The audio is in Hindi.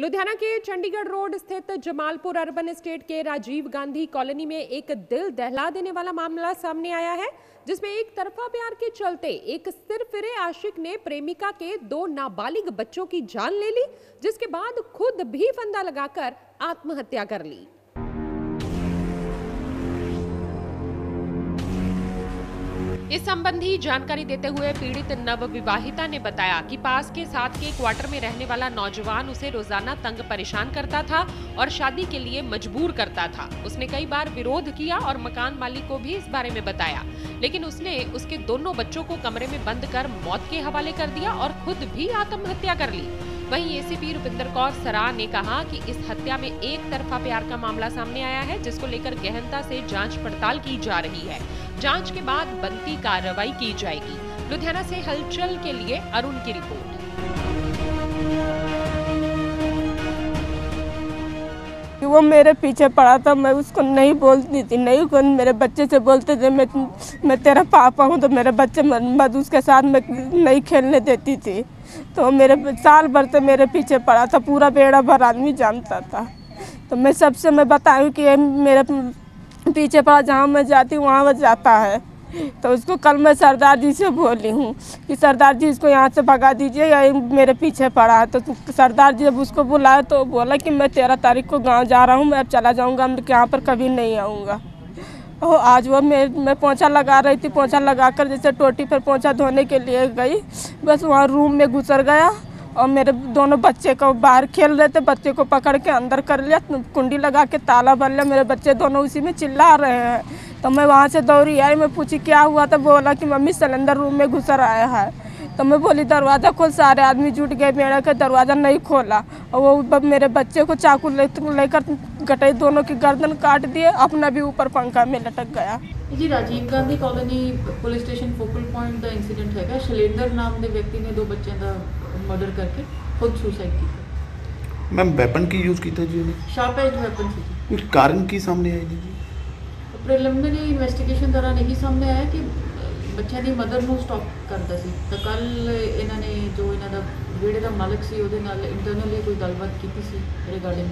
लुधियाना के चंडीगढ़ रोड स्थित जमालपुर अर्बन स्टेट के राजीव गांधी कॉलोनी में एक दिल दहला देने वाला मामला सामने आया है, जिसमें एक तरफा प्यार के चलते एक सिर फिरे आशिक ने प्रेमिका के दो नाबालिग बच्चों की जान ले ली, जिसके बाद खुद भी फंदा लगाकर आत्महत्या कर ली। इस संबंधी जानकारी देते हुए पीड़ित नव विवाहिता ने बताया कि पास के साथ के क्वार्टर में रहने वाला नौजवान उसे रोज़ाना तंग परेशान करता था और शादी के लिए मजबूर करता था। उसने कई बार विरोध किया और मकान मालिक को भी इस बारे में बताया। लेकिन उसने उसके दोनों बच्चों को कमरे में बंद कर मौत के हवाले कर दिया और खुद भी आत्महत्या कर ली। वहीं एसीपी रुपिंदर कौर सराह ने कहा कि इस हत्या में एक तरफा प्यार का मामला सामने आया है, जिसको लेकर गहनता से जाँच पड़ताल की जा रही है। जाँच के बाद बनती कार्रवाई की जाएगी। लुधियाना से हलचल के लिए अरुण की रिपोर्ट। वो मेरे पीछे पड़ा था, मैं उसको नहीं बोलती थी, नहीं को मेरे बच्चे से बोलते थे, मैं मैं तेरा पापा हूँ तो मेरे बच्चे मत उसके साथ मैं नहीं खेलने देती थी। तो मेरे साल भर से मेरे पीछे पड़ा था, पूरा बेड़ा भर आदमी जानता था। तो मैं सबसे, मैं बताऊँ कि मेरे पीछे पड़ा जहाँ मैं जाती हूँ, वहाँ वह जाता है। तो उसको कल मैं सरदार जी से बोली हूँ कि, सरदार जी, इसको यहाँ से भगा दीजिए या मेरे पीछे पड़ा है। तो सरदार जी जब उसको बुलाया तो बोला कि, मैं तेरह तारीख को गाँव जा रहा हूँ, मैं अब चला जाऊँगा, मैं यहाँ पर कभी नहीं आऊँगा। और आज वो मैं मैं पोछा लगा रही थी, पोछा लगा कर जैसे टोटी पर पोछा धोने के लिए गई, बस वहाँ रूम में घुसर गया। और मेरे दोनों बच्चे को बाहर खेल रहे थे, बच्चे को पकड़ के अंदर कर लिया, कुंडी लगा के ताला भर लिया। मेरे बच्चे दोनों उसी में चिल्ला रहे हैं। तो मैं वहाँ से दौड़ी, आई, मैं पूछी, क्या हुआ? तो बोला कि, मम्मी, सिलेंडर रूम में घुसर आया है। तो मैं बोली दरवाज़ा खोल सारे आदमी जुट गए मेरे का दरवाज़ा नहीं खोला और वो मेरे बच्चे को चाकू लेकर गटाई दोनों की गर्दन काट दिए अपना भी ऊपर पंखा में लटक गया ਜੀ Rajiv Gandhi colony police station focal point ਦਾ ਇਨਸੀਡੈਂਟ ਹੈਗਾ ਸ਼ੈਲੇਂਦਰ ਨਾਮ ਦੇ ਵਿਅਕਤੀ ਨੇ ਦੋ ਬੱਚਿਆਂ ਦਾ ਮਰਡਰ ਕਰਕੇ ਖੁਦ ਸੁਸਾਈਡ ਕੀਤਾ मैम वेपन की यूज़ किया जी उन्हें ਸ਼ਾਰਪ ਐਜ ਵੈਪਨ ਸੀ ਜੀ कुछ कारण की सामने आई थी जी ਪ੍ਰੀਲਿਮਿਨਰੀ ਇਨਵੈਸਟੀਗੇਸ਼ਨ ਦੌਰਾਨ ਇਹੀ ਸਾਹਮਣੇ ਆਇਆ ਕਿ ਬੱਚਿਆਂ ਦੀ ਮਦਰ ਨੂੰ ਸਟਾਪ ਕਰਦਾ ਸੀ। ਤਾਂ ਕੱਲ ਇਹਨਾਂ ਨੇ ਜੋ ਇਹਨਾਂ ਦਾ ਵਿਹੜੇ ਦਾ ਮਾਲਕ ਸੀ, ਉਹਦੇ ਨਾਲ ਇੰਟਰਨਲੀ ਕੋਈ ਗੱਲਬਾਤ ਕੀਤੀ ਸੀ ਰਿਗਾਰਡਿੰਗ